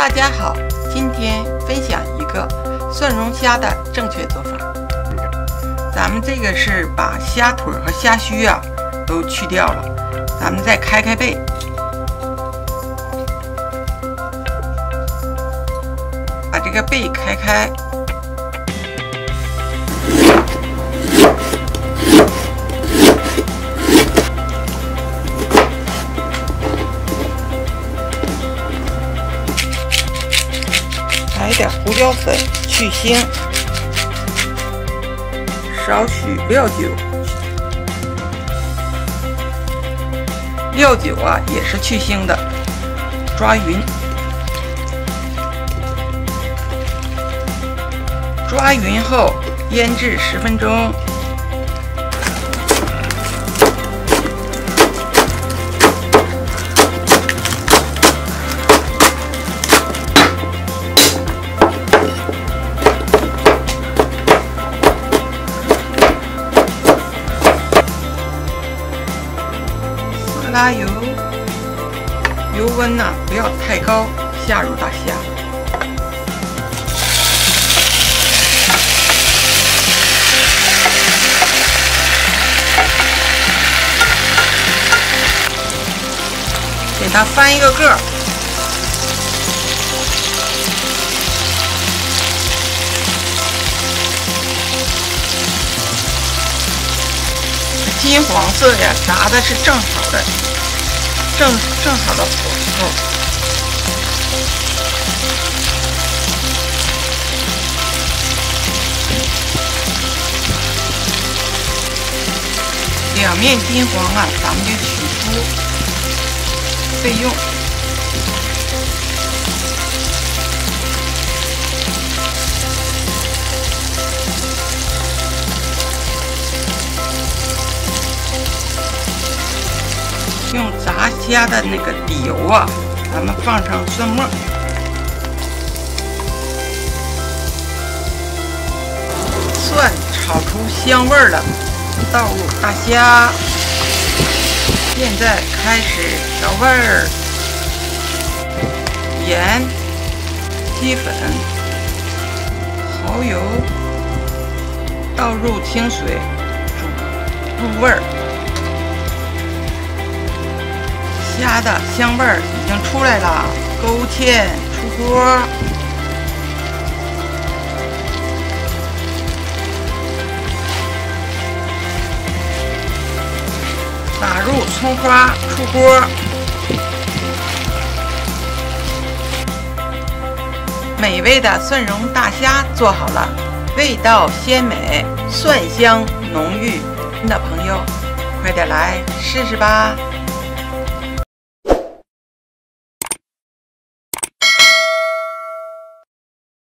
大家好，今天分享一个蒜蓉虾的正确做法。咱们这个是把虾腿和虾须啊都去掉了，咱们再开开背，把这个背开开。来点胡椒粉去腥，少许料酒。料酒啊也是去腥的，抓匀，抓匀后腌制十分钟。拉油，油温呢不要太高，下入大虾，给它翻一个个，金黄色呀，炸的是正好的。正正好的火候，两面金黄啊，咱们就取出备用。用炸虾的那个底油啊，咱们放上蒜末，蒜炒出香味了，倒入大虾，现在开始调味儿，盐、鸡粉、蚝油，倒入清水煮入味儿。虾的香味儿已经出来了，勾芡出锅，打入葱花出锅，美味的蒜蓉大虾做好了，味道鲜美，蒜香浓郁。的朋友，快点来试试吧！